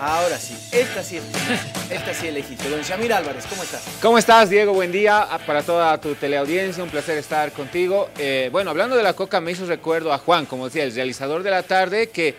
Ahora sí, esta sí es, esta sí elegiste. Don Shamir Álvarez, ¿cómo estás? ¿Cómo estás, Diego? Buen día para toda tu teleaudiencia, un placer estar contigo. Eh, bueno, hablando de la coca, me hizo recuerdo a Juan, como decía, el realizador de la tarde, que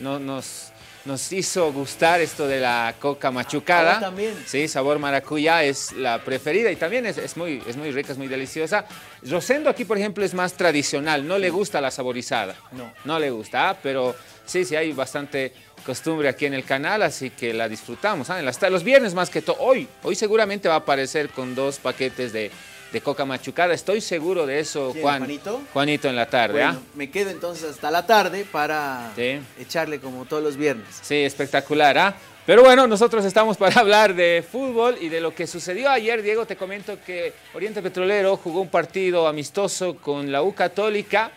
no, nos, nos hizo gustar esto de la coca machucada. Ah, también. Sí, sabor maracuyá es la preferida y también es, es, muy, es muy rica, es muy deliciosa. Rosendo aquí, por ejemplo, es más tradicional, no le gusta la saborizada. No. No le gusta, ah, pero sí, sí, hay bastante costumbre aquí en el canal, así que la disfrutamos. ¿ah? En las, los viernes más que todo, hoy, hoy seguramente va a aparecer con dos paquetes de, de coca machucada. Estoy seguro de eso, ¿Quién, Juan. Juanito? Juanito en la tarde, Bueno, ¿ah? me quedo entonces hasta la tarde para Sí. echarle como todos los viernes. Sí, espectacular, ¿ah? Pero bueno, nosotros estamos para hablar de fútbol y de lo que sucedió ayer. Diego, te comento que Oriente Petrolero jugó un partido amistoso con la U Católica.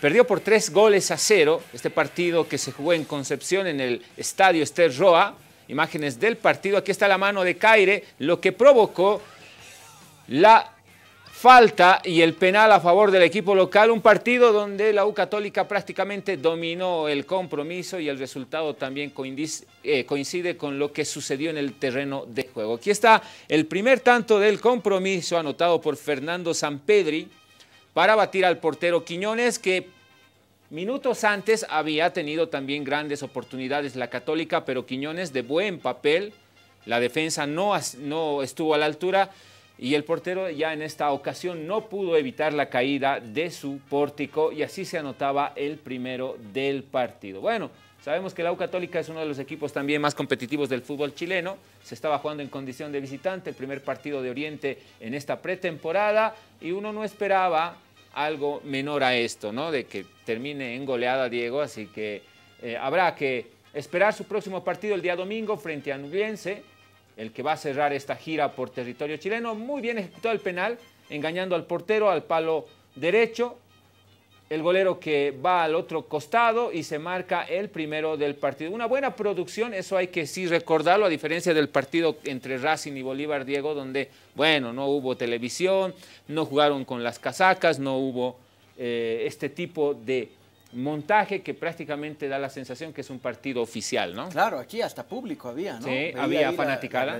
Perdió por tres goles a cero este partido que se jugó en Concepción en el estadio Ester Roa. Imágenes del partido. Aquí está la mano de Caire, lo que provocó la falta y el penal a favor del equipo local, un partido donde la U Católica prácticamente dominó el compromiso y el resultado también eh, coincide con lo que sucedió en el terreno de juego. Aquí está el primer tanto del compromiso anotado por Fernando Sampedri para batir al portero Quiñones que minutos antes había tenido también grandes oportunidades la Católica, pero Quiñones de buen papel, la defensa no, no estuvo a la altura y el portero ya en esta ocasión no pudo evitar la caída de su pórtico y así se anotaba el primero del partido. Bueno, sabemos que la U Católica es uno de los equipos también más competitivos del fútbol chileno. Se estaba jugando en condición de visitante, el primer partido de Oriente en esta pretemporada y uno no esperaba algo menor a esto, ¿no? De que termine en goleada Diego, así que eh, habrá que esperar su próximo partido el día domingo frente a Nublense el que va a cerrar esta gira por territorio chileno. Muy bien ejecutado el penal, engañando al portero al palo derecho. El golero que va al otro costado y se marca el primero del partido. Una buena producción, eso hay que sí recordarlo, a diferencia del partido entre Racing y Bolívar Diego, donde, bueno, no hubo televisión, no jugaron con las casacas, no hubo eh, este tipo de montaje que prácticamente da la sensación que es un partido oficial, ¿no? Claro, aquí hasta público había, ¿no? Sí, Veía había fanaticada.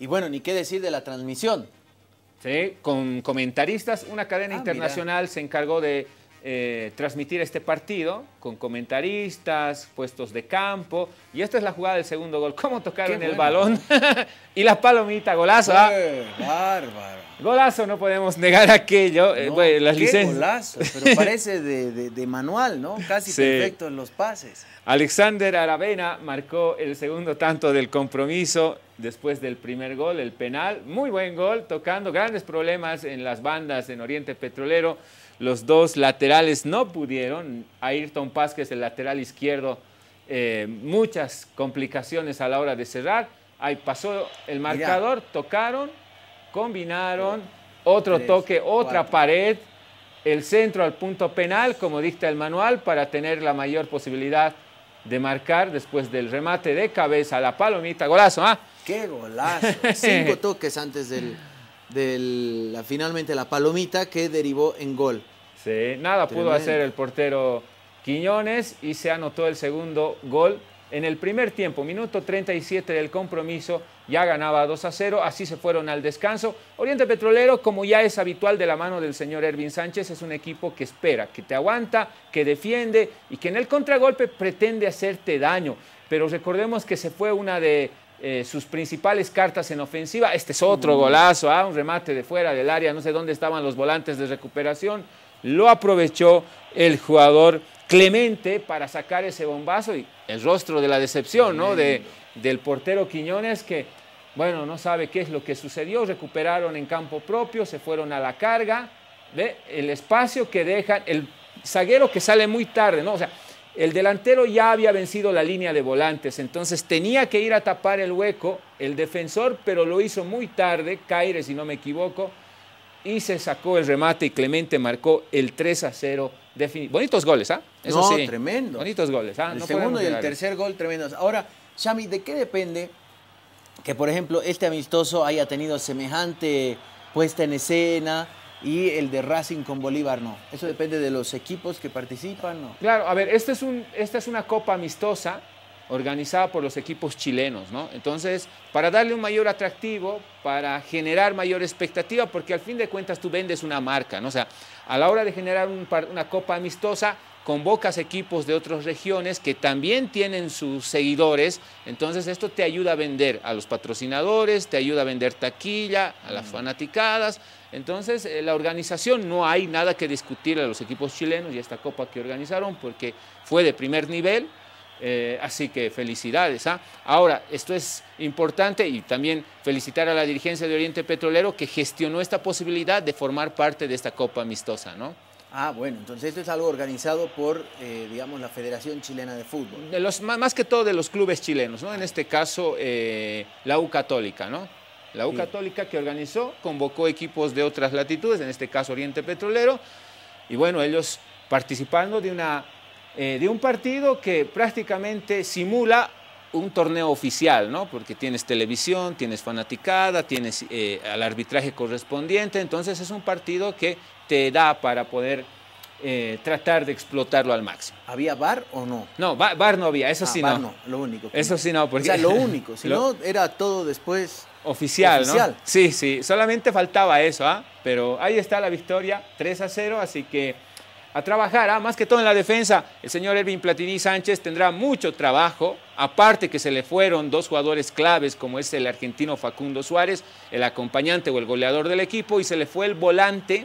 y bueno, ni qué decir de la transmisión. Sí, con comentaristas. Una cadena Ah, internacional se encargó de eh, transmitir este partido con comentaristas, puestos de campo. Y esta es la jugada del segundo gol. ¿Cómo tocaron Qué el bueno. balón? y la palomita, golazo. ¿ah? ¡Qué bárbaro! Golazo, no podemos negar aquello. Eh, No, bueno, las qué licencias. golazo, pero parece de, de- de manual, ¿no? Casi Sí. perfecto en los pases. Alexander Aravena marcó el segundo tanto del compromiso después del primer gol, el penal. Muy buen gol, tocando grandes problemas en las bandas en Oriente Petrolero. Los dos laterales no pudieron. Ayrton Paz, que es el lateral izquierdo, eh, muchas complicaciones a la hora de cerrar. Ahí pasó el marcador, tocaron, combinaron, otro Tres, toque, otra cuatro. pared, el centro al punto penal, como dicta el manual, para tener la mayor posibilidad de marcar después del remate de cabeza, la palomita, golazo, ¿ah? ¡Qué golazo! Cinco toques antes del, del la- finalmente la palomita que derivó en gol. Sí, nada pudo hacer el portero Quiñones y se anotó el segundo gol en el primer tiempo, minuto 37 del compromiso, ya ganaba 2 a 0, así se fueron al descanso. Oriente Petrolero, como ya es habitual de la mano del señor Ervin Sánchez, es un equipo que espera, que te aguanta, que defiende y que en el contragolpe pretende hacerte daño. Pero recordemos que se fue una de eh, sus principales cartas en ofensiva. Este es otro golazo, ¿ah? un remate de fuera del área, no sé dónde estaban los volantes de recuperación. Lo aprovechó el jugador Clemente para sacar ese bombazo y el rostro de la decepción ¿no? de, del portero Quiñones que, bueno, no sabe qué es lo que sucedió. Recuperaron en campo propio, se fueron a la carga. ¿ve? El espacio que dejan, el zaguero que sale muy tarde, ¿no? O sea, el delantero ya había vencido la línea de volantes, entonces tenía que ir a tapar el hueco el defensor, pero lo hizo muy tarde, Caire, si no me equivoco, y se sacó el remate y Clemente marcó el 3 a 0. defini- Bonitos goles, ¿ah? Eso No, sí. tremendo. Bonitos goles, ¿ah? el No segundo y el tercer gol tremendos. Ahora, Xami, ¿de qué depende que, por ejemplo, este amistoso haya tenido semejante puesta en escena y el de Racing con Bolívar no? Eso depende de los equipos que participan, ¿no? Claro, a ver, esta es, un, esta es una copa amistosa organizada por los equipos chilenos, ¿no? Entonces, para darle un mayor atractivo, para generar mayor expectativa, porque al fin de cuentas tú vendes una marca, ¿no? O sea, a la hora de generar una copa amistosa, convocas equipos de otras regiones que también tienen sus seguidores, entonces esto te ayuda a vender a los patrocinadores, te ayuda a vender taquilla, a las mm. fanaticadas, entonces eh, la organización no hay nada que discutir a los equipos chilenos y esta copa que organizaron porque fue de primer nivel, eh, así que felicidades. ¿ah? Ahora, esto es importante y también felicitar a la dirigencia de Oriente Petrolero que gestionó esta posibilidad de formar parte de esta Copa Amistosa, ¿no? Ah, bueno, entonces esto es algo organizado por, eh, digamos, la Federación Chilena de Fútbol. De los, más que todo de los clubes chilenos, ¿no? En este caso, eh, la U Católica, ¿no? La U Católica que organizó, convocó equipos de otras latitudes, en este caso Oriente Petrolero, y bueno, ellos participando de una eh, de un partido que prácticamente simula un torneo oficial, ¿no? Porque tienes televisión, tienes fanaticada, tienes eh, al arbitraje correspondiente, entonces es un partido que te da para poder eh, tratar de explotarlo al máximo. ¿Había bar o no? No, bar, no había, eso ah, sí bar no. lo único. Eso sí no, porque... O sea, lo único, si no era todo después... Oficial, oficial, ¿no? Sí, sí, solamente faltaba eso, ¿ah? Pero ahí está la victoria, 3 a 0, así que a trabajar, ¿ah? más que todo en la defensa. El señor Ervin Platini Sánchez tendrá mucho trabajo, aparte que se le fueron dos jugadores claves, como es el argentino Facundo Suárez, el acompañante o el goleador del equipo, y se le fue el volante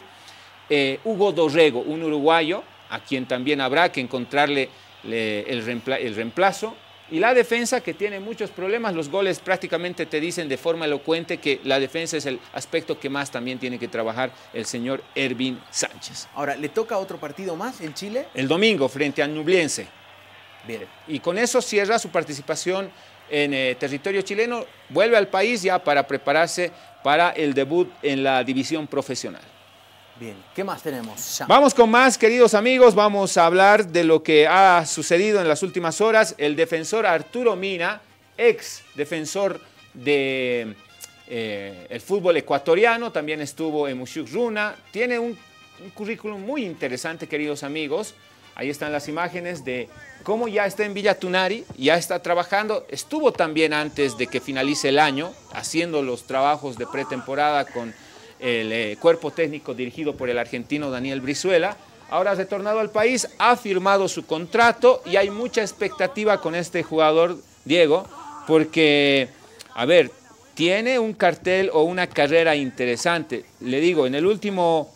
eh, Hugo Dorrego, un uruguayo, a quien también habrá que encontrarle el reemplazo. Y la defensa que tiene muchos problemas, los goles prácticamente te dicen de forma elocuente que la defensa es el aspecto que más también tiene que trabajar el señor Ervin Sánchez. Ahora, ¿le toca otro partido más en Chile? El domingo frente a Nubliense. Bien. Y con eso cierra su participación en eh, territorio chileno, vuelve al país ya para prepararse para el debut en la división profesional. Bien, ¿qué más tenemos? Vamos con más, queridos amigos. Vamos a hablar de lo que ha sucedido en las últimas horas. El defensor Arturo Mina, ex defensor de eh, el fútbol ecuatoriano, también estuvo en Mushuk Runa. Tiene un, un currículum muy interesante, queridos amigos. Ahí están las imágenes de cómo ya está en Villa Tunari, ya está trabajando. Estuvo también antes de que finalice el año, haciendo los trabajos de pretemporada con el eh, cuerpo técnico dirigido por el argentino Daniel Brizuela. Ahora ha retornado al país, ha firmado su contrato y hay mucha expectativa con este jugador, Diego, porque, a ver, tiene un cartel o una carrera interesante. Le digo, en el último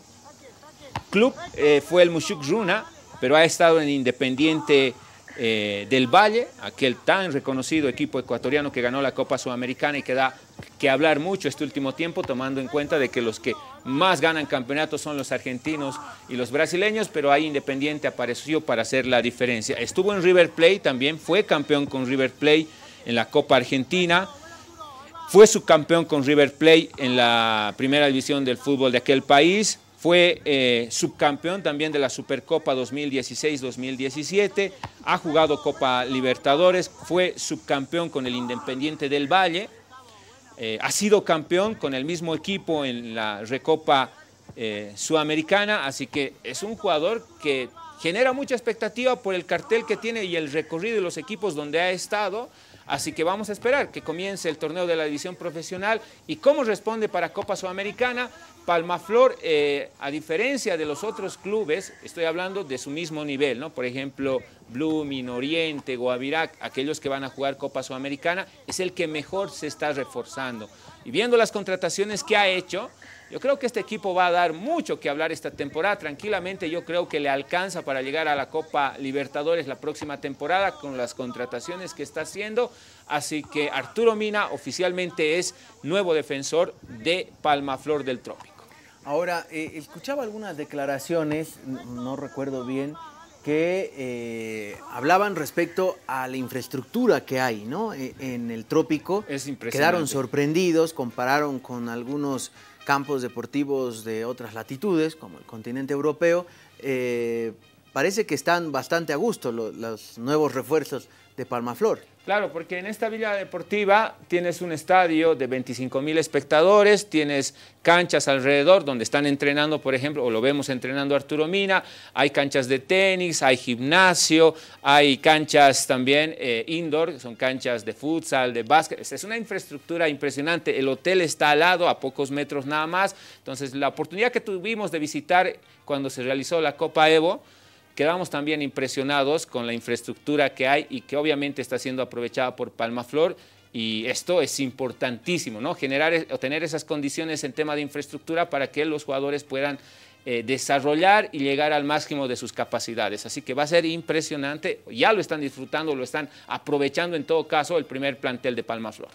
club eh, fue el Mushuk Runa, pero ha estado en Independiente eh, del Valle, aquel tan reconocido equipo ecuatoriano que ganó la Copa Sudamericana y que da que hablar mucho este último tiempo, tomando en cuenta de que los que más ganan campeonatos son los argentinos y los brasileños, pero ahí Independiente apareció para hacer la diferencia. Estuvo en River Plate también, fue campeón con River Plate en la Copa Argentina, fue subcampeón con River Plate en la primera división del fútbol de aquel país, fue eh, subcampeón también de la Supercopa 2016-2017, ha jugado Copa Libertadores, fue subcampeón con el Independiente del Valle, eh, ha sido campeón con el mismo equipo en la Recopa eh, Sudamericana, así que es un jugador que genera mucha expectativa por el cartel que tiene y el recorrido de los equipos donde ha estado. Así que vamos a esperar que comience el torneo de la división profesional y cómo responde para Copa Sudamericana. Palmaflor, eh, a diferencia de los otros clubes, estoy hablando de su mismo nivel, ¿no? Por ejemplo, Blooming, Oriente, Guavirac, aquellos que van a jugar Copa Sudamericana, es el que mejor se está reforzando. Y viendo las contrataciones que ha hecho, yo creo que este equipo va a dar mucho que hablar esta temporada. Tranquilamente yo creo que le alcanza para llegar a la Copa Libertadores la próxima temporada con las contrataciones que está haciendo. Así que Arturo Mina oficialmente es nuevo defensor de Palma Flor del Trópico. Ahora, eh, escuchaba algunas declaraciones, no recuerdo bien, que eh, hablaban respecto a la infraestructura que hay ¿no? E, en el trópico. Es impresionante. Quedaron sorprendidos, compararon con algunos campos deportivos de otras latitudes, como el continente europeo. Eh, parece que están bastante a gusto los nuevos refuerzos de Palmaflor. Claro, porque en esta villa deportiva tienes un estadio de 25 mil espectadores, tienes canchas alrededor donde están entrenando, por ejemplo, o lo vemos entrenando Arturo Mina, hay canchas de tenis, hay gimnasio, hay canchas también eh, indoor, son canchas de futsal, de básquet, es una infraestructura impresionante, el hotel está al lado, a pocos metros nada más, entonces la oportunidad que tuvimos de visitar cuando se realizó la Copa Evo, Quedamos también impresionados con la infraestructura que hay y que obviamente está siendo aprovechada por Palmaflor y esto es importantísimo, ¿no? Generar o tener esas condiciones en tema de infraestructura para que los jugadores puedan eh, desarrollar y llegar al máximo de sus capacidades. Así que va a ser impresionante, ya lo están disfrutando, lo están aprovechando en todo caso el primer plantel de Palmaflor.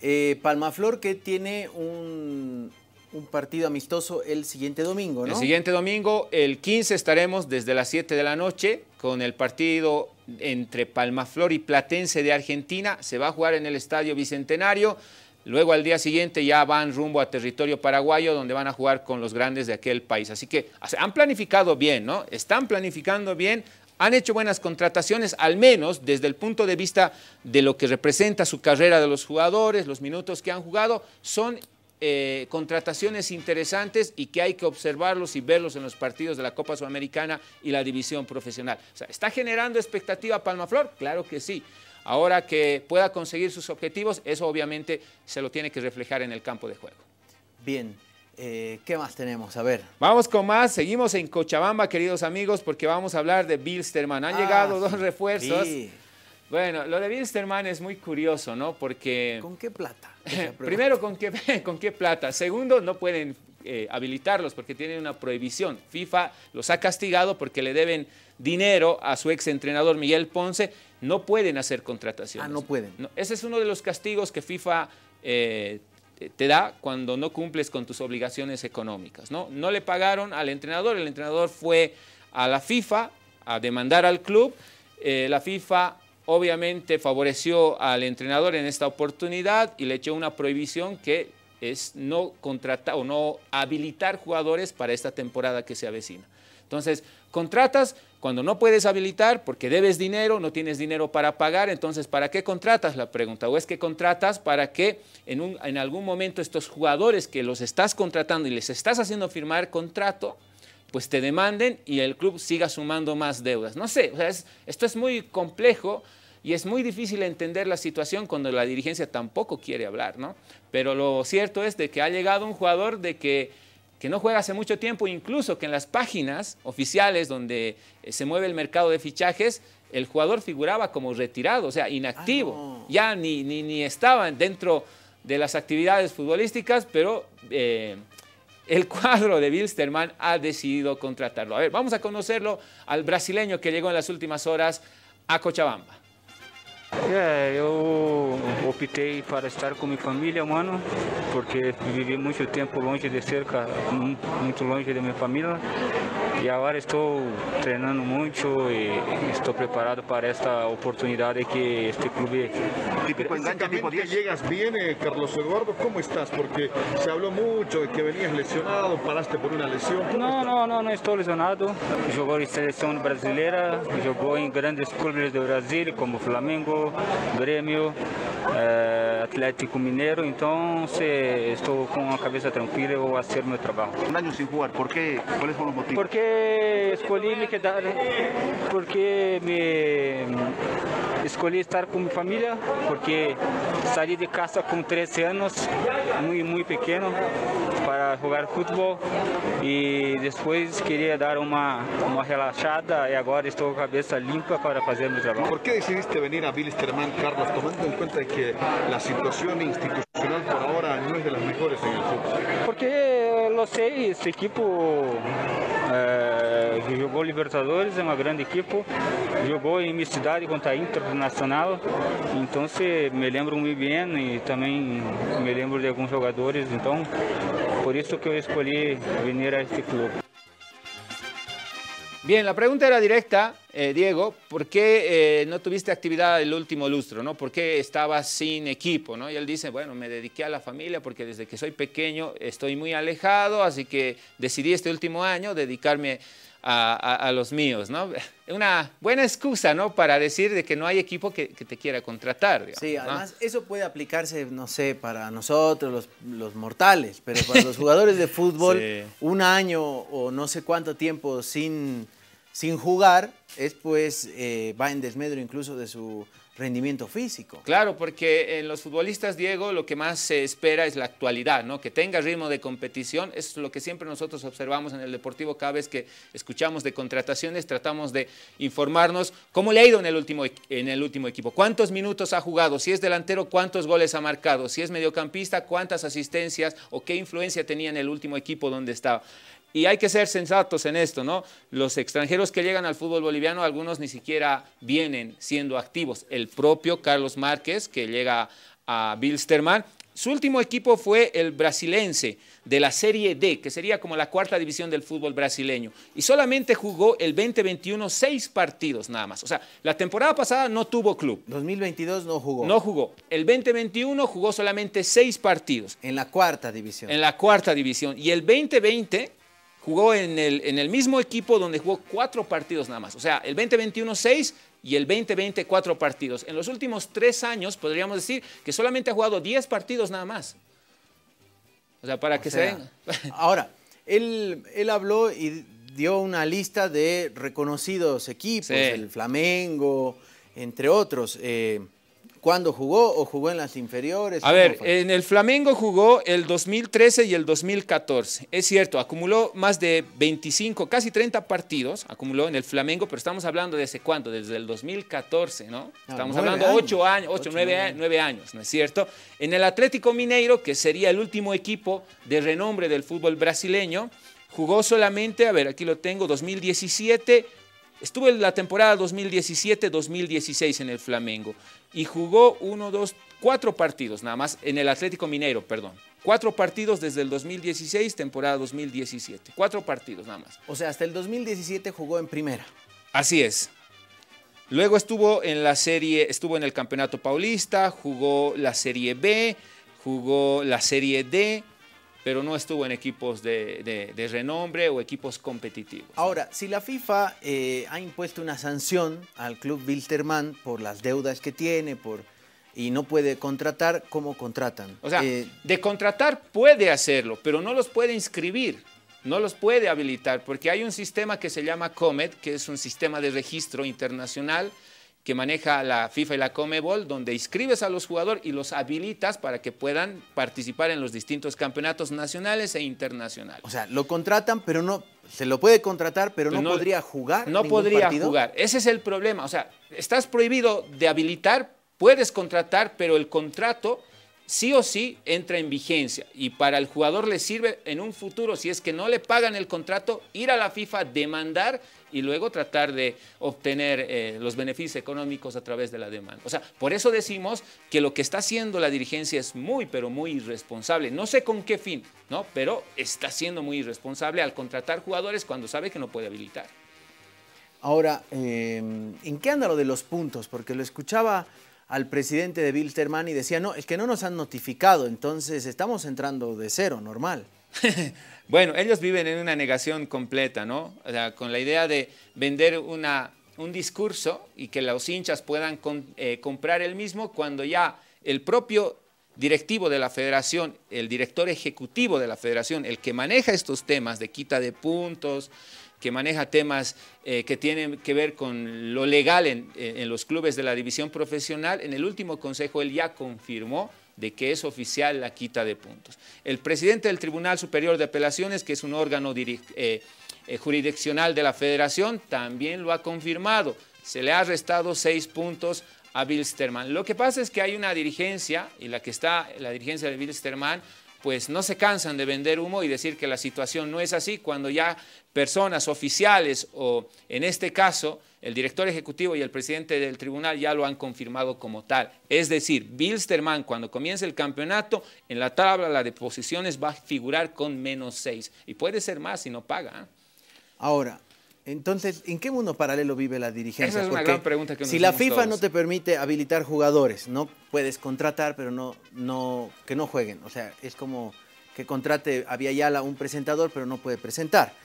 Eh, Palmaflor que tiene un, un partido amistoso el siguiente domingo, ¿no? El siguiente domingo, el 15, estaremos desde las 7 de la noche con el partido entre Palmaflor y Platense de Argentina. Se va a jugar en el Estadio Bicentenario. Luego al día siguiente ya van rumbo a territorio paraguayo donde van a jugar con los grandes de aquel país. Así que han planificado bien, ¿no? Están planificando bien, han hecho buenas contrataciones, al menos desde el punto de vista de lo que representa su carrera de los jugadores, los minutos que han jugado, son eh, contrataciones interesantes y que hay que observarlos y verlos en los partidos de la Copa Sudamericana y la división profesional. O sea, ¿está generando expectativa Palmaflor? Claro que sí. Ahora que pueda conseguir sus objetivos, eso obviamente se lo tiene que reflejar en el campo de juego. Bien, eh, ¿qué más tenemos? A ver. Vamos con más. Seguimos en Cochabamba, queridos amigos, porque vamos a hablar de Bilsterman. Han ah, llegado dos refuerzos. Sí. Bueno, lo de Wilstermann es muy curioso, ¿no? Porque... ¿Con qué plata? Primero, ¿con qué, ¿con qué plata? Segundo, no pueden eh, habilitarlos porque tienen una prohibición. FIFA los ha castigado porque le deben dinero a su ex entrenador Miguel Ponce. No pueden hacer contrataciones. Ah, no pueden. ese es uno de los castigos que FIFA eh, te da cuando no cumples con tus obligaciones económicas. ¿no? no le pagaron al entrenador, el entrenador fue a la FIFA a demandar al club. Eh, la FIFA obviamente favoreció al entrenador en esta oportunidad y le echó una prohibición que es no contratar o no habilitar jugadores para esta temporada que se avecina. Entonces, contratas cuando no puedes habilitar porque debes dinero, no tienes dinero para pagar, entonces ¿para qué contratas? La pregunta. O es que contratas para que en, un, en algún momento estos jugadores que los estás contratando y les estás haciendo firmar contrato, pues te demanden y el club siga sumando más deudas. No sé, esto es muy complejo y es muy difícil entender la situación cuando la dirigencia tampoco quiere hablar, ¿no? Pero lo cierto es de que ha llegado un jugador de que, que no juega hace mucho tiempo, incluso que en las páginas oficiales donde eh, se mueve el mercado de fichajes, el jugador figuraba como retirado, o sea, inactivo. Ya ni, ni, ni, estaba dentro de las actividades futbolísticas, pero eh, el cuadro de Wilstermann ha decidido contratarlo. A ver, vamos a conocerlo al brasileño que llegó en las últimas horas a Cochabamba. É, eu optei para estar com minha família, mano, porque vivi muito tempo longe de cerca, muito longe da minha família. E agora estou treinando muito e estou preparado para esta oportunidade que este. Típico enganche tipo 10. llegas bien, eh, Carlos Eduardo, ¿cómo estás? Porque se habló mucho de que venías lesionado, paraste por una lesión. Não, não, não, não estou lesionado. Jogou em seleção brasileira, jogou em grandes clubes do Brasil, como Flamengo, Grêmio, eh, Atlético Mineiro. Então, se estou com a cabeça tranquila, eu vou fazer meu trabalho. Um ano sem jogar, por quê? Quais foram os motivos? Porque escolhi me quedar, porque me escolhi estar com minha família, porque saí de casa com 13 anos, muito, muito pequeno, para jogar futebol e depois queria dar uma, uma relaxada e agora estou com a cabeça limpa para fazer meu trabalho. Por que decidiste venir a Bilsterman, Carlos, tomando em conta que a situação institucional por agora não é das melhores em el fútbol? Porque lo sei, esse equipo é, jogou Libertadores, é uma grande equipe, jogou em minha cidade contra a Internacional, então se me lembro muito bem e também me lembro de alguns jogadores, então por isso que eu escolhi vir a este clube. Bien, la pregunta era directa, eh, Diego, ¿por qué eh, no tuviste actividad el último lustro? ¿no? ¿Por qué estabas sin equipo? ¿no? Y él dice, bueno, me dediqué a la familia porque desde que soy pequeño estoy muy alejado, así que decidí este último año dedicarme a, los míos, ¿no? Una buena excusa, ¿no? Para decir de que no hay equipo que, te quiera contratar. sí, además eso puede aplicarse, no sé, para nosotros, los, mortales, pero para los jugadores de fútbol, un año o no sé cuánto tiempo sin, sin jugar, es pues, eh, va en desmedro incluso de su rendimiento físico. Claro, porque en los futbolistas, Diego, lo que más se espera es la actualidad, ¿no? Que tenga ritmo de competición, es lo que siempre nosotros observamos en el Deportivo cada vez que escuchamos de contrataciones, tratamos de informarnos cómo le ha ido en el último, en el último equipo, cuántos minutos ha jugado, si es delantero, cuántos goles ha marcado, si es mediocampista, cuántas asistencias o qué influencia tenía en el último equipo donde estaba. Y hay que ser sensatos en esto, ¿no? Los extranjeros que llegan al fútbol boliviano, algunos ni siquiera vienen siendo activos. El propio Carlos Márquez, que llega a Bilsterman, su último equipo fue el brasilense de la Serie D, que sería como la cuarta división del fútbol brasileño. Y solamente jugó el 2021 seis partidos nada más. O sea, la temporada pasada no tuvo club. 2022 no jugó. No jugó. El 2021 jugó solamente seis partidos. En la cuarta división. En la cuarta división. Y el 2020 jugó en el, en el mismo equipo donde jugó cuatro partidos nada más. O sea, el 2021 seis y el 2020 cuatro partidos. En los últimos tres años podríamos decir que solamente ha jugado diez partidos nada más. O sea, para que se den... Ahora, él, él habló y dio una lista de reconocidos equipos, el Flamengo, entre otros. Eh, ¿Cuándo jugó o jugó en las inferiores? A ver, en el Flamengo jugó el 2013 y el 2014. Es cierto, acumuló más de 25, casi 30 partidos, acumuló en el Flamengo, pero estamos hablando de hace cuánto, desde el 2014, ¿no? Estamos hablando de 8 años, 8, 9, 9 años, ¿no es cierto? En el Atlético Mineiro, que sería el último equipo de renombre del fútbol brasileño, jugó solamente, a ver, aquí lo tengo, 2017, Estuvo en la temporada 2017-2016 en el Flamengo y jugó uno, dos, cuatro partidos nada más en el Atlético Mineiro, perdón. Cuatro partidos desde el 2016, temporada 2017. Cuatro partidos nada más. O sea, hasta el 2017 jugó en primera. Así es. Luego estuvo en la serie, estuvo en el Campeonato Paulista, jugó la Serie B, jugó la Serie D, pero no estuvo en equipos de, renombre o equipos competitivos. Ahora, si la FIFA eh, ha impuesto una sanción al club Wilterman por las deudas que tiene, por y no puede contratar, ¿cómo contratan? O sea, eh, de contratar puede hacerlo, pero no los puede inscribir, no los puede habilitar, porque hay un sistema que se llama COMET, que es un sistema de registro internacional que maneja la FIFA y la Comebol, donde inscribes a los jugadores y los habilitas para que puedan participar en los distintos campeonatos nacionales e internacionales. O sea, lo contratan, pero no, se lo puede contratar, pero no, podría jugar. No podría jugar. Ese es el problema. O sea, estás prohibido de habilitar, puedes contratar, pero el contrato sí o sí entra en vigencia y para el jugador le sirve en un futuro, si es que no le pagan el contrato, ir a la FIFA, demandar y luego tratar de obtener eh, los beneficios económicos a través de la demanda. O sea, por eso decimos que lo que está haciendo la dirigencia es muy, pero muy irresponsable. No sé con qué fin, ¿no? Pero está siendo muy irresponsable al contratar jugadores cuando sabe que no puede habilitar. Ahora, em, ¿en qué anda lo de los puntos? Porque lo escuchaba al presidente de Bilsterman y decía, no, es que no nos han notificado, entonces estamos entrando de cero, normal. bueno, ellos viven en una negación completa, ¿no? Con la idea de vender un discurso y que los hinchas puedan eh, comprar el mismo cuando ya el propio directivo de la federación, el director ejecutivo de la federación, el que maneja estos temas de quita de puntos, que maneja temas eh, que tienen que ver con lo legal en, en, los clubes de la división profesional, en el último consejo él ya confirmó de que es oficial la quita de puntos. El presidente del Tribunal Superior de Apelaciones, que es un órgano eh, eh, jurisdiccional de la federación, también lo ha confirmado. Se le ha restado seis puntos a Bilsterman. Lo que pasa es que hay una dirigencia, y la que está, la dirigencia de Bilsterman, pues no se cansan de vender humo y decir que la situación no es así cuando ya personas oficiales o en este caso el director ejecutivo y el presidente del tribunal ya lo han confirmado como tal. Es decir, Bilsterman cuando comience el campeonato en la tabla de posiciones va a figurar con menos seis y puede ser más si no paga. ¿eh? Ahora, entonces, ¿en qué mundo paralelo vive la dirigencia? Esa es una gran pregunta que Si la FIFA no te permite habilitar jugadores, no puedes contratar, pero no, no, que no jueguen. O sea, es como que contrate a Viayala un presentador, pero no puede presentar.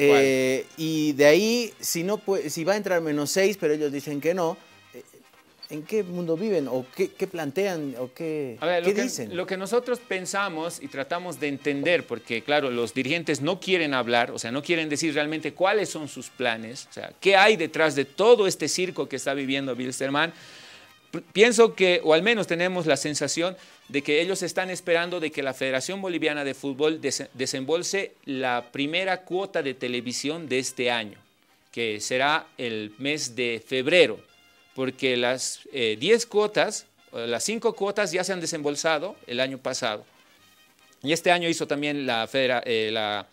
Eh, y de ahí, si, no puede, si va a entrar menos seis, pero ellos dicen que no, eh, ¿En qué mundo viven o qué, plantean o qué, dicen? lo que nosotros pensamos y tratamos de entender, porque claro, los dirigentes no quieren hablar, o sea, no quieren decir realmente cuáles son sus planes, o sea, qué hay detrás de todo este circo que está viviendo Bilsterman. Pienso que, o al menos tenemos la sensación de que ellos están esperando de que la Federación Boliviana de Fútbol desembolse la primera cuota de televisión de este año, que será el mes de febrero, porque las 10 eh, cuotas, las 5 cuotas ya se han desembolsado el año pasado. Y este año hizo también la, federa, eh, la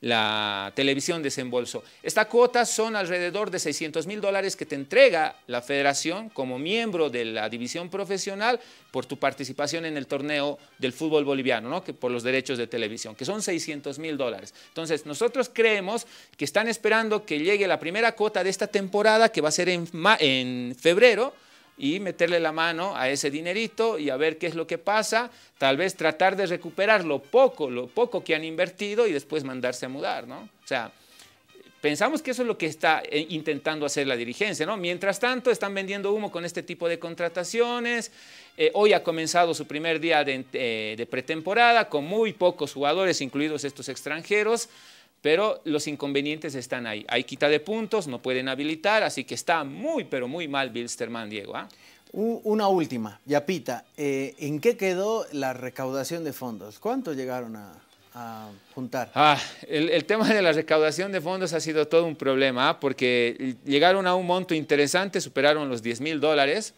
la televisión desembolso. Esta cuota son alrededor de 600 mil dólares que te entrega la federación como miembro de la división profesional por tu participación en el torneo del fútbol boliviano, ¿no? que por los derechos de televisión, que son 600 mil dólares. Entonces, nosotros creemos que están esperando que llegue la primera cuota de esta temporada, que va a ser en, en febrero, y meterle la mano a ese dinerito y a ver qué es lo que pasa, tal vez tratar de recuperar lo poco, lo poco que han invertido y después mandarse a mudar, ¿no? O sea, pensamos que eso es lo que está eh, intentando hacer la dirigencia, ¿no? Mientras tanto, están vendiendo humo con este tipo de contrataciones. Eh, hoy ha comenzado su primer día de, eh, de pretemporada con muy pocos jugadores, incluidos estos extranjeros pero los inconvenientes están ahí. Hay quita de puntos, no pueden habilitar, así que está muy, pero muy mal Bilsterman, Diego. ¿ah? Una última, Yapita, eh, ¿en qué quedó la recaudación de fondos? ¿Cuánto llegaron a, juntar? Ah, el, tema de la recaudación de fondos ha sido todo un problema, ¿ah? porque llegaron a un monto interesante, superaron los 10 mil dólares,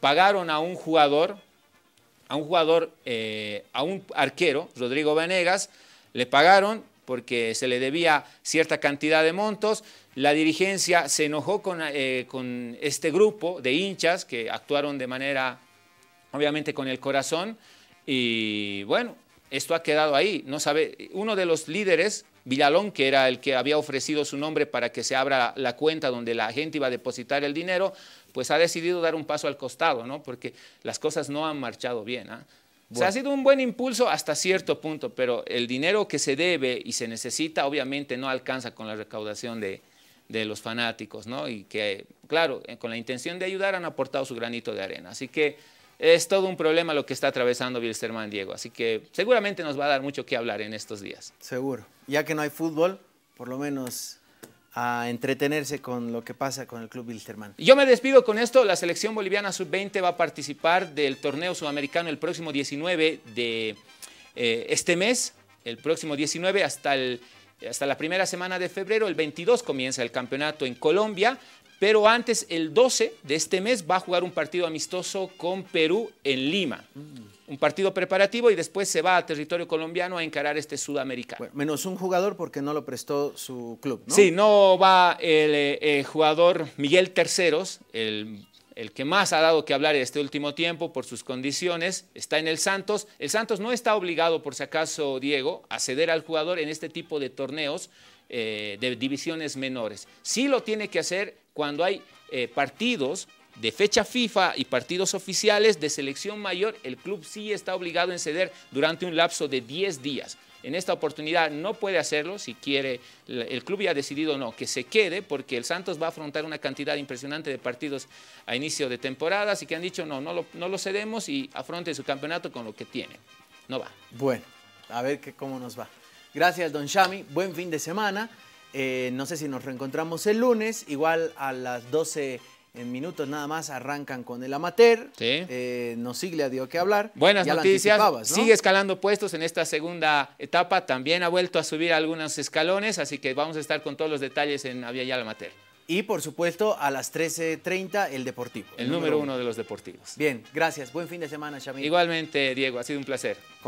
pagaron a un jugador, a un jugador, eh, a un arquero, Rodrigo Venegas, le pagaron porque se le debía cierta cantidad de montos. La dirigencia se enojó con, eh, con, este grupo de hinchas que actuaron de manera, obviamente, con el corazón. Y bueno, esto ha quedado ahí. No sabe, uno de los líderes, Villalón, que era el que había ofrecido su nombre para que se abra la cuenta donde la gente iba a depositar el dinero, pues ha decidido dar un paso al costado, ¿no? Porque las cosas no han marchado bien. ¿ah? Ha sido un buen impulso hasta cierto punto, pero el dinero que se debe y se necesita obviamente no alcanza con la recaudación de, los fanáticos, ¿no? Y que, claro, eh, con la intención de ayudar han aportado su granito de arena. Así que es todo un problema lo que está atravesando Wilstermann Diego. Así que seguramente nos va a dar mucho que hablar en estos días. Seguro. Ya que no hay fútbol, por lo menos a entretenerse con lo que pasa con el Club Wilstermann. Yo me despido con esto. La selección boliviana sub-20 va a participar del torneo sudamericano el próximo 19 de eh, este mes, el próximo 19 hasta, el, hasta la primera semana de febrero. El 22 comienza el campeonato en Colombia, pero antes, el 12 de este mes, va a jugar un partido amistoso con Perú en Lima. Mm un partido preparativo y después se va a territorio colombiano a encarar este sudamericano. menos un jugador porque no lo prestó su club, ¿no? Sí, no va el, eh, jugador Miguel Terceros, el, el, que más ha dado que hablar en este último tiempo por sus condiciones, está en el Santos. El Santos no está obligado, por si acaso, Diego, a ceder al jugador en este tipo de torneos eh, de divisiones menores. Sí lo tiene que hacer cuando hay eh, partidos de fecha FIFA y partidos oficiales de selección mayor, el club sí está obligado a ceder durante un lapso de 10 días. En esta oportunidad no puede hacerlo si quiere, el club ya ha decidido no, que se quede porque el Santos va a afrontar una cantidad impresionante de partidos a inicio de temporada, así que han dicho no, no lo, no lo cedemos y afronte su campeonato con lo que tiene. No va. Bueno, a ver que, cómo nos va. Gracias, don Shami. Buen fin de semana. Eh, no sé si nos reencontramos el lunes, igual a las 12 en minutos nada más arrancan con el amateur. Sí. Eh, Nosiglia dio que hablar. Buenas noticias. Sigue escalando puestos en esta segunda etapa. También ha vuelto a subir algunos escalones, así que vamos a estar con todos los detalles en Aviala Amateur. Y por supuesto, a las 13.30 el Deportivo. El, número, uno de los deportivos. Bien, gracias. Buen fin de semana, Shamil. Igualmente, Diego, ha sido un placer.